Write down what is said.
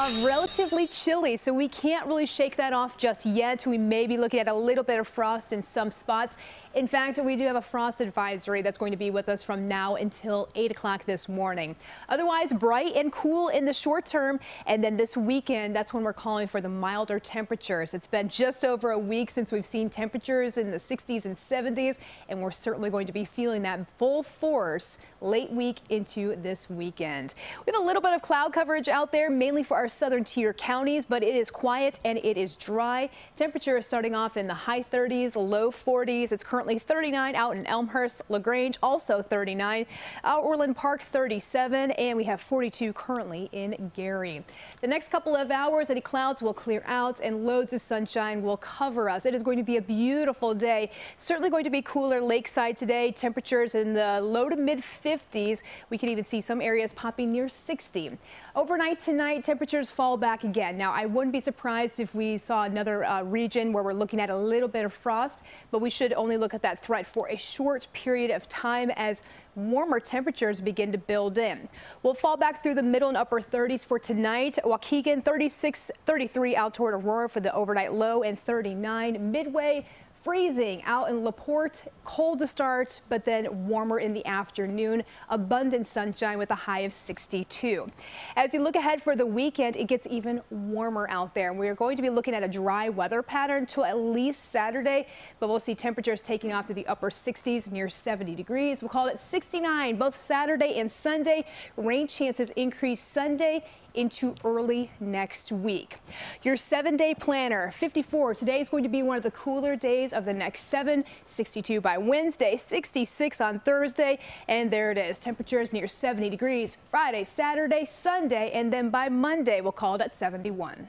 Uh, relatively chilly, so we can't really shake that off just yet. We may be looking at a little bit of frost in some spots. In fact, we do have a frost advisory that's going to be with us from now until 8 o'clock this morning. Otherwise, bright and cool in the short term. And then this weekend, that's when we're calling for the milder temperatures. It's been just over a week since we've seen temperatures in the 60s and 70s, and we're certainly going to be feeling that full force late week into this weekend. We have a little bit of cloud coverage out there, mainly for our southern tier counties, but it is quiet and it is dry. Temperature is starting off in the high 30s, low 40s. It's currently 39 out in Elmhurst, LaGrange, also 39. Out Orland Park, 37, and we have 42 currently in Gary. The next couple of hours, any clouds will clear out and loads of sunshine will cover us. It is going to be a beautiful day. Certainly going to be cooler lakeside today. Temperatures in the low to mid 50s. We can even see some areas popping near 60. Overnight tonight, temperatures fall back again. Now, I wouldn't be surprised if we saw another uh, region where we're looking at a little bit of frost, but we should only look at that threat for a short period of time as warmer temperatures begin to build in. We'll fall back through the middle and upper 30s for tonight. Waukegan 36, 33 out toward Aurora for the overnight low and 39 midway freezing out in LaPorte, cold to start, but then warmer in the afternoon. Abundant sunshine with a high of 62. As you look ahead for the weekend, it gets even warmer out there. We are going to be looking at a dry weather pattern till at least Saturday, but we'll see temperatures taking off to the upper 60s near 70 degrees. We'll call it 69 both Saturday and Sunday. Rain chances increase Sunday into early next week. Your seven day planner 54. Today is going to be one of the cooler days of the next seven 62 by Wednesday 66 on Thursday and there it is temperatures near 70 degrees Friday Saturday Sunday and then by Monday we'll call it at 71.